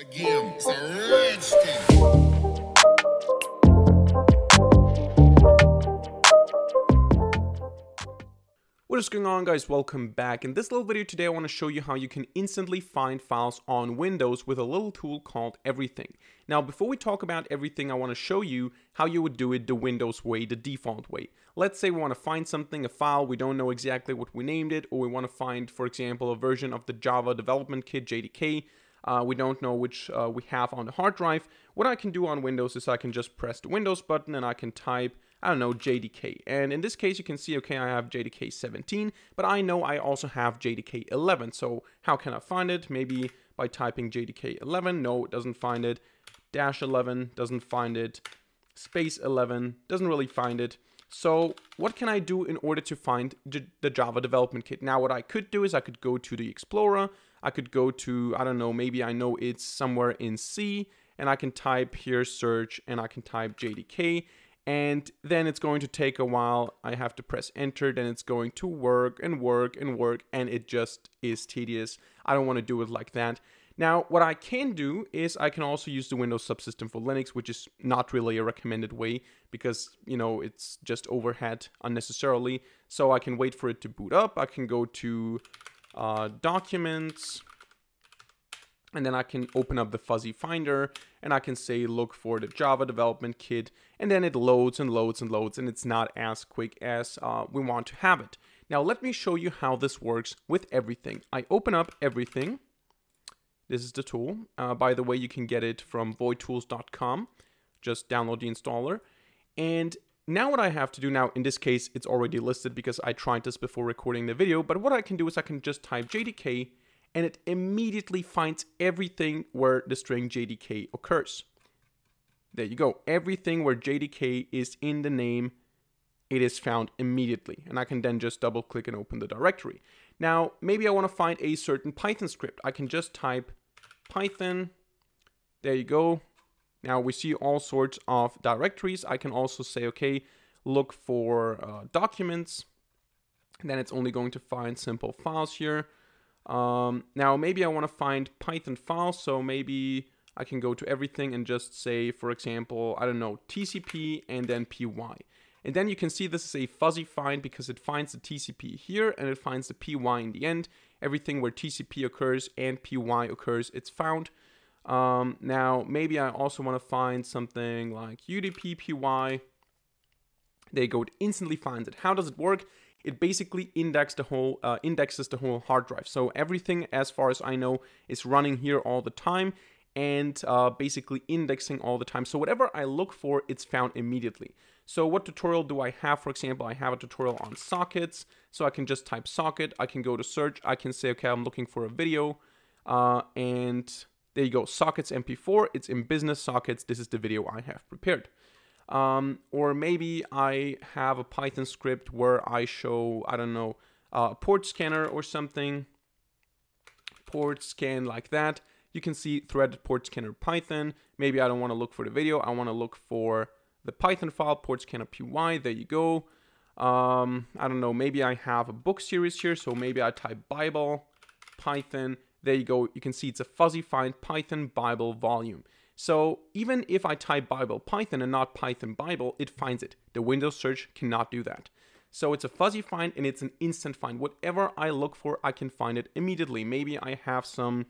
Again. What is going on guys, welcome back. In this little video today I want to show you how you can instantly find files on Windows with a little tool called Everything. Now before we talk about everything I want to show you how you would do it the Windows way, the default way. Let's say we want to find something, a file, we don't know exactly what we named it, or we want to find for example a version of the Java Development Kit JDK. Uh, we don't know which uh, we have on the hard drive. What I can do on Windows is I can just press the Windows button and I can type I don't know, JDK. And in this case, you can see, okay, I have JDK 17, but I know I also have JDK 11. So how can I find it? Maybe by typing JDK 11. No, it doesn't find it. Dash 11 doesn't find it. Space 11 doesn't really find it. So what can I do in order to find the Java development kit? Now, what I could do is I could go to the Explorer. I could go to, I don't know, maybe I know it's somewhere in C and I can type here search and I can type JDK and then it's going to take a while. I have to press enter, then it's going to work and work and work, and it just is tedious. I don't want to do it like that. Now, what I can do is I can also use the Windows subsystem for Linux, which is not really a recommended way because, you know, it's just overhead unnecessarily. So I can wait for it to boot up. I can go to uh, Documents, and then I can open up the fuzzy finder and I can say look for the Java development kit and then it loads and loads and loads and it's not as quick as uh, we want to have it. Now let me show you how this works with everything. I open up everything. This is the tool. Uh, by the way, you can get it from voidtools.com. Just download the installer. And now what I have to do now, in this case, it's already listed because I tried this before recording the video. But what I can do is I can just type JDK and it immediately finds everything where the string JDK occurs. There you go. Everything where JDK is in the name, it is found immediately. And I can then just double click and open the directory. Now, maybe I want to find a certain Python script. I can just type Python. There you go. Now we see all sorts of directories. I can also say, okay, look for uh, documents. And then it's only going to find simple files here. Um, now, maybe I want to find Python files, so maybe I can go to everything and just say, for example, I don't know, TCP and then py. And then you can see this is a fuzzy find because it finds the TCP here and it finds the py in the end. Everything where TCP occurs and py occurs, it's found. Um, now, maybe I also want to find something like UDP py. There you go, it instantly finds it. How does it work? it basically index the whole uh, indexes the whole hard drive. So everything, as far as I know, is running here all the time and uh, basically indexing all the time. So whatever I look for, it's found immediately. So what tutorial do I have? For example, I have a tutorial on sockets. So I can just type socket. I can go to search. I can say, okay, I'm looking for a video. Uh, and there you go, sockets MP4. It's in business sockets. This is the video I have prepared. Um, or maybe I have a Python script where I show, I don't know, a port scanner or something. Port scan like that. You can see threaded port scanner Python. Maybe I don't want to look for the video. I want to look for the Python file, port scanner py. There you go. Um, I don't know. Maybe I have a book series here. So maybe I type Bible, Python. There you go. You can see it's a fuzzy find Python Bible volume. So even if I type Bible Python and not Python Bible, it finds it. The Windows search cannot do that. So it's a fuzzy find and it's an instant find. Whatever I look for, I can find it immediately. Maybe I have some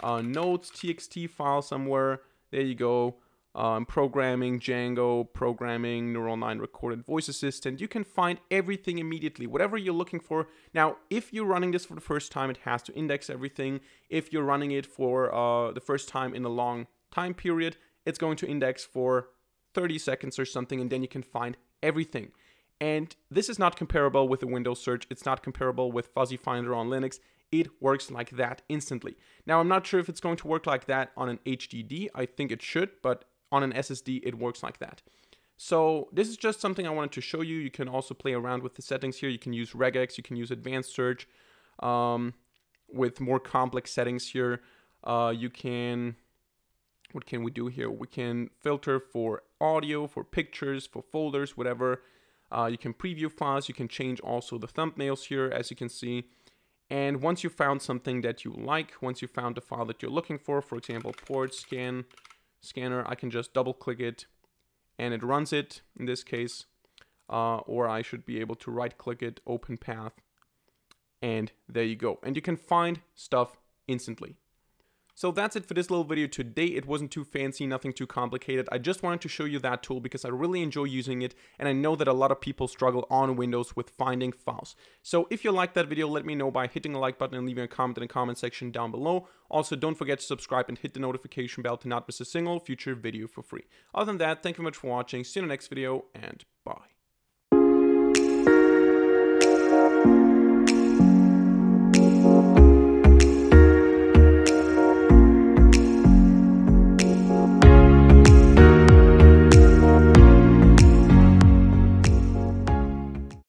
uh, notes, txt file somewhere. There you go. Um, programming, Django, programming, NeuralNine recorded voice assistant. You can find everything immediately, whatever you're looking for. Now, if you're running this for the first time, it has to index everything. If you're running it for uh, the first time in a long time period, it's going to index for 30 seconds or something, and then you can find everything. And this is not comparable with the Windows search. It's not comparable with Fuzzy Finder on Linux. It works like that instantly. Now, I'm not sure if it's going to work like that on an HDD. I think it should, but on an SSD, it works like that. So this is just something I wanted to show you. You can also play around with the settings here. You can use regex, you can use advanced search um, with more complex settings here. Uh, you can what can we do here? We can filter for audio, for pictures, for folders, whatever. Uh, you can preview files. You can change also the thumbnails here, as you can see. And once you found something that you like, once you found the file that you're looking for, for example, port scan scanner, I can just double click it and it runs it in this case. Uh, or I should be able to right click it, open path, and there you go. And you can find stuff instantly. So that's it for this little video today. It wasn't too fancy, nothing too complicated. I just wanted to show you that tool because I really enjoy using it and I know that a lot of people struggle on Windows with finding files. So if you liked that video, let me know by hitting the like button and leaving a comment in the comment section down below. Also, don't forget to subscribe and hit the notification bell to not miss a single future video for free. Other than that, thank you very much for watching. See you in the next video and bye.